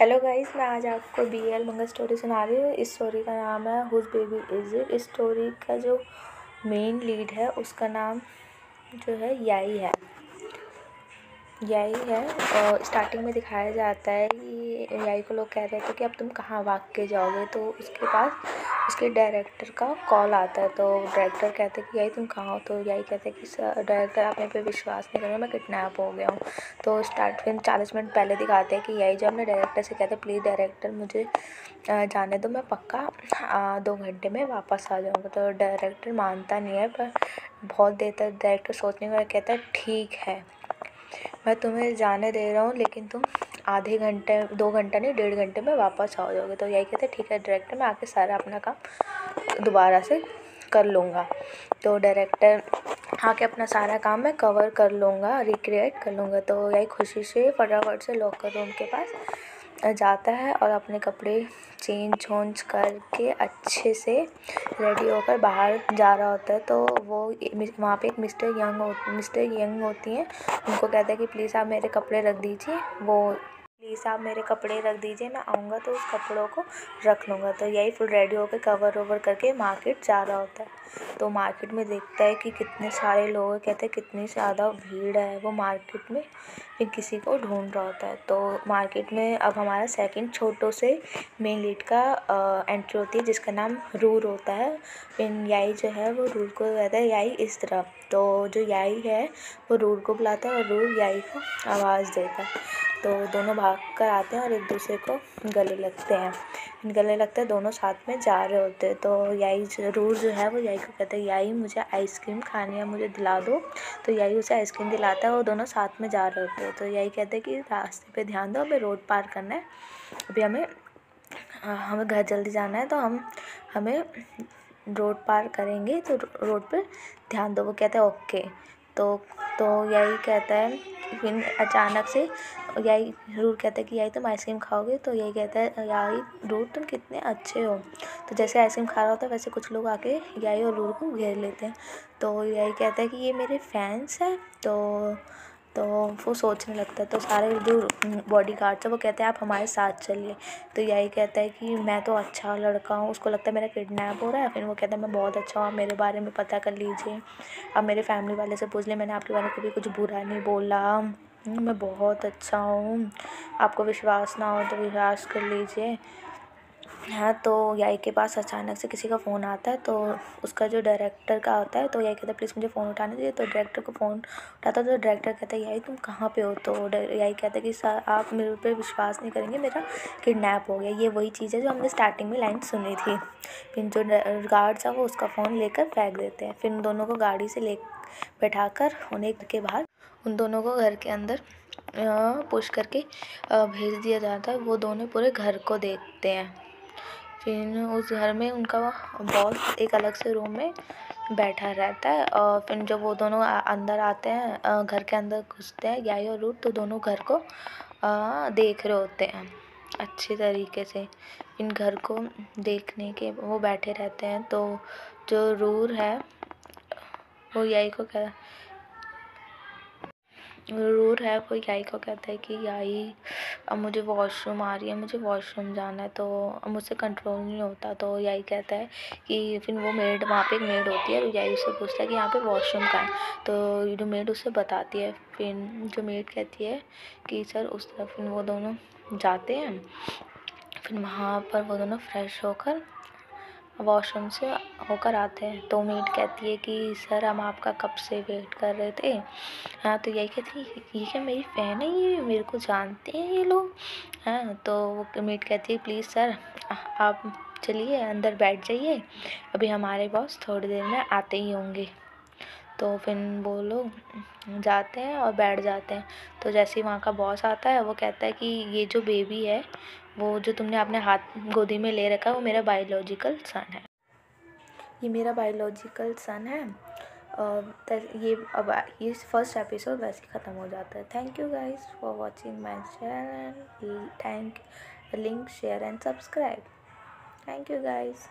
Hello guys मैं आज आपको बी एल मंगल स्टोरी सुना रही हूँ। इस स्टोरी का नाम है हुज बेबी इज़ इट इस स्टोरी का जो मेन लीड है, उसका नाम जो है याई है। याई है और स्टार्टिंग में दिखाया जाता है कि याई को लोग कह रहे थे कि अब तुम कहाँ भाग के जाओगे? तो उसके पास उसके डायरेक्टर का कॉल आता है। तो डायरेक्टर कहते हैं कि यही तुम कहाँ हो? तो यही कहते हैं कि सर डायरेक्टर आप मेरे पे विश्वास नहीं करेंगे मैं किडनैप हो गया हूँ। तो स्टार्ट फिर चालीस मिनट पहले दिखाते हैं कि यही जब अपने डायरेक्टर से कहते प्लीज़ डायरेक्टर मुझे जाने दो, मैं पक्का दो घंटे में वापस आ जाऊँगा। तो डायरेक्टर मानता नहीं है, पर बहुत देर तक डायरेक्टर सोचने का कहता है, ठीक है। मैं तुम्हें जाने दे रहा हूँ, लेकिन तुम आधे घंटे, दो घंटा नहीं, डेढ़ घंटे में वापस आ जाओगे। तो यही कहते ठीक है डायरेक्टर मैं आके सारा अपना काम दोबारा से कर लूँगा। तो डायरेक्टर आके अपना सारा काम मैं कवर कर लूँगा रिक्रिएट कर लूँगा। तो यही खुशी से, फटाफट से लॉकर रूम के पास जाता है और अपने कपड़े चेंज वोंज करके अच्छे से रेडी होकर बाहर जा रहा होता है तो वो वहाँ पे एक मिस्टर यंग मिस्टर यंग होती हैं। उनको कहता है कि प्लीज़ आप मेरे कपड़े रख दीजिए, वो प्लीज़ आप मेरे कपड़े रख दीजिए, मैं आऊँगा तो उस कपड़ों को रख लूँगा। तो यही फुल रेडी होकर कवर ओवर करके मार्केट जा रहा होता है। तो मार्केट में देखता है कि कितने सारे लोग कहते हैं कितनी ज़्यादा भीड़ है वो मार्केट में फिर किसी को ढूंढ रहा होता है। तो मार्केट में अब हमारा सेकंड छोटो से मेन लीड का एंट्री होती है, जिसका नाम रूर होता है। फिर याई जो है वो रूर को कहता है याई इस तरफ़ तो जो याई है, वो रूर को बुलाता है और रूर याई को आवाज़ देता है। तो दोनों भाग कर आते हैं और एक दूसरे को गले लगते हैं। गले लगते हैं, दोनों साथ में जा रहे होते हैं। तो याई ज़रूर जो है, वो याई को कहते हैं, याई, मुझे आइसक्रीम खानी है, मुझे दिला दो। तो याई उसे आइसक्रीम दिलाता है वो दोनों साथ में जा रहे होते हैं। तो यही कहते हैं कि, रास्ते पे ध्यान दो हमें रोड पार करना है। अभी हमें हमें घर जल्दी जाना है तो हम, हमें रोड पार करेंगे तो रोड पर ध्यान दो। वो कहते हैं, ओके। तो तो यही कहता है फिर अचानक से यही रूट कहता है कि यही तुम आइसक्रीम खाओगे तो यही कहता है यही रूट तुम कितने अच्छे हो। तो जैसे आइसक्रीम खा रहा होता है, वैसे कुछ लोग आके यही और रूट को घेर लेते हैं। तो यही कहता है कि ये मेरे फैंस हैं तो तो वो सोचने लगता है तो सारे जो बॉडी गार्ड्स है वो कहते हैं, आप हमारे साथ चलिए। तो यही कहता है कि मैं तो अच्छा लड़का हूँ, उसको लगता है मेरा किडनैप हो रहा है, फिर वो कहता है, मैं बहुत अच्छा हूँ, आप मेरे बारे में पता कर लीजिए, आप मेरे फैमिली वाले से पूछ लें मैंने आपके बारे में कभी कुछ बुरा नहीं बोला। मैं बहुत अच्छा हूँ, आपको विश्वास ना हो तो विश्वास कर लीजिए। हाँ तो याई के पास अचानक से किसी का फ़ोन आता है तो उसका जो डायरेक्टर का होता है तो याई कहता है, प्लीज़ मुझे फ़ोन उठाने दीजिए। तो डायरेक्टर को फ़ोन उठाता है तो डायरेक्टर कहता है याई तुम कहाँ पे हो? तो याई कहता है कि आप मेरे पे विश्वास नहीं करेंगे, मेरा किडनैप हो गया। ये वही चीज़ है जो हमने स्टार्टिंग में लाइन सुनी थी। फिर जो गार्ड्स है वो उसका फ़ोन लेकर फेंक देते हैं। फिर उन दोनों को गाड़ी से ले बैठा कर उन्हें के बाहर, उन दोनों को घर के अंदर पुश करके भेज दिया जाता है। वो दोनों पूरे घर को देखते हैं। फिर उस घर में उनका बॉस एक अलग से रूम में बैठा रहता है और फिर जब वो दोनों अंदर आते हैं घर के अंदर घुसते हैं याई और रूट तो दोनों घर को देख रहे होते हैं, अच्छे तरीके से। इन घर को देखने के, वो बैठे रहते हैं तो जो रूर है, वो याई को कह रूर है वो याई को कहता है कि, याई, अब मुझे वॉशरूम आ रही है, मुझे वॉशरूम जाना है। तो अब मुझसे कंट्रोल नहीं होता तो याई कहता है कि फिर वो मेड वहाँ पे एक मेड होती है याई उससे पूछता है कि, यहाँ पे वॉशरूम कहाँ है? तो जो मेड उससे बताती है, फिर जो मेड कहती है कि, सर, उस तरफ़ फिर वो दोनों जाते हैं। फिर वहाँ पर वो दोनों फ्रेश होकर वॉशरूम से होकर आते हैं। तो मेड कहती है कि सर हम आपका कब से वेट कर रहे थे? हाँ तो यही कहती है ये क्या मेरी फ़ैन है? ये मेरे को जानते हैं ये लोग? हाँ तो वो मेड कहती है, प्लीज़ सर, आप चलिए, अंदर बैठ जाइए। अभी हमारे बॉस थोड़ी देर में आते ही होंगे। तो फिर वो लोग जाते हैं और बैठ जाते हैं। तो जैसे ही वहाँ का बॉस आता है, वो कहता है कि, ये जो बेबी है वो जो तुमने अपने हाथ गोदी में ले रखा है, वो मेरा बायोलॉजिकल सन है। ये मेरा बायोलॉजिकल सन है। ये अब, ये फ़र्स्ट एपिसोड वैसे ही ख़त्म हो जाता है। Thank you guys for watching my channel thank link share and subscribe thank you guys